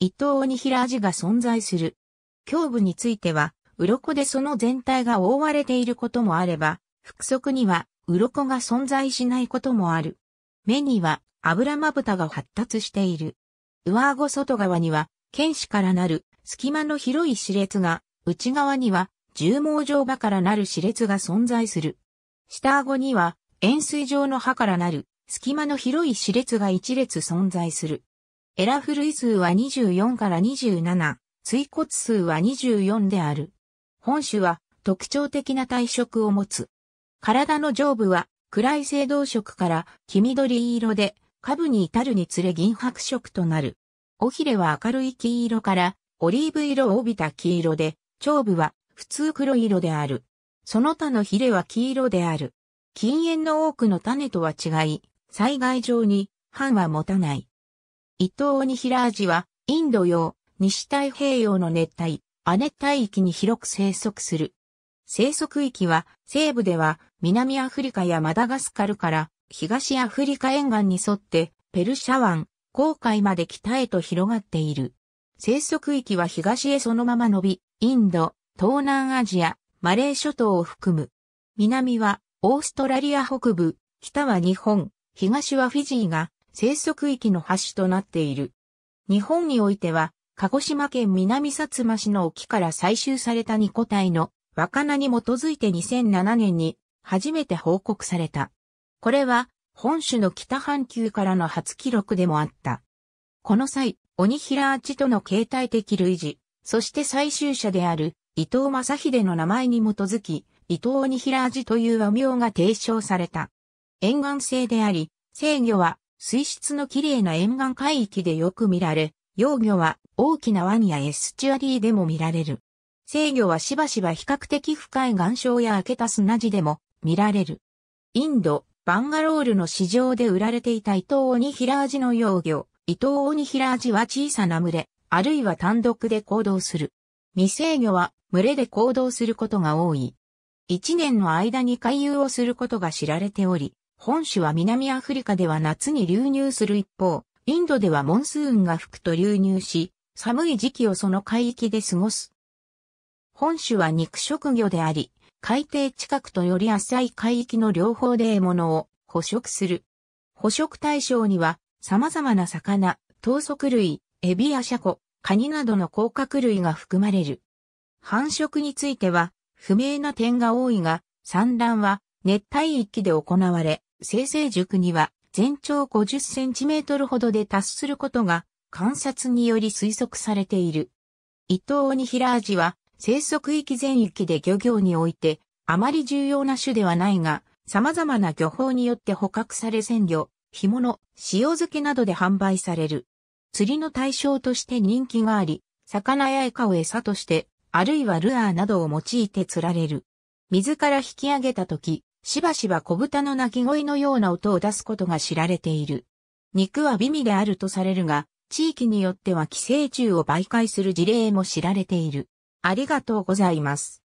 伊東鬼平味が存在する。胸部については、鱗でその全体が覆われていることもあれば、腹側には鱗が存在しないこともある。目には油まぶたが発達している。上顎外側には、剣士からなる隙間の広い歯列が、内側には重毛状歯からなる歯列が存在する。下顎には円錐状の歯からなる隙間の広い歯列が一列存在する。エラフ類数は24から27、椎骨数は24である。本種は特徴的な体色を持つ。体の上部は暗い青銅色から黄緑色で、下部に至るにつれ銀白色となる。尾ひれは明るい黄色からオリーブ色を帯びた黄色で、頂部は普通黒色である。その他のヒレは黄色である。禁煙の多くの種とは違い、災害上に藩は持たない。伊藤オニヒラージは、インド洋、西太平洋の熱帯、亜熱帯域に広く生息する。生息域は、西部では、南アフリカやマダガスカルから、東アフリカ沿岸に沿って、ペルシャ湾、航海まで北へと広がっている。生息域は東へそのまま伸び、インド、東南アジア、マレー諸島を含む。南はオーストラリア北部、北は日本、東はフィジーが生息域の端となっている。日本においては、鹿児島県南薩摩市の沖から採集された2個体の若菜に基づいて2007年に初めて報告された。これは本種の北半球からの初記録でもあった。この際、鬼平アチとの形態的類似、そして採集者である伊藤正秀の名前に基づき、伊藤鬼平アジという和名が提唱された。沿岸性であり、制御は水質のきれいな沿岸海域でよく見られ、幼魚は大きな湾やエスチュアリーでも見られる。制御はしばしば比較的深い岩礁や開けた砂地でも見られる。インド、バンガロールの市場で売られていた伊藤鬼平アジの幼魚、伊藤鬼平アジは小さな群れ、あるいは単独で行動する。未制御は群れで行動することが多い。一年の間に回遊をすることが知られており、本種は南アフリカでは夏に流入する一方、インドではモンスーンが吹くと流入し、寒い時期をその海域で過ごす。本種は肉食魚であり、海底近くとより浅い海域の両方で獲物を捕食する。捕食対象には様々な魚、頭足類、エビやシャコ、カニなどの甲殻類が含まれる。繁殖については不明な点が多いが、産卵は熱帯域で行われ、生成熟には全長50センチメートルほどで達することが観察により推測されている。伊藤鬼平アジは生息域全域で漁業においてあまり重要な種ではないが、様々な漁法によって捕獲され鮮魚、干物、塩漬けなどで販売される。釣りの対象として人気があり、魚やエカを餌として、あるいはルアーなどを用いて釣られる。水から引き上げたとき、しばしば小豚の鳴き声のような音を出すことが知られている。肉は美味であるとされるが、地域によっては寄生虫を媒介する事例も知られている。ありがとうございます。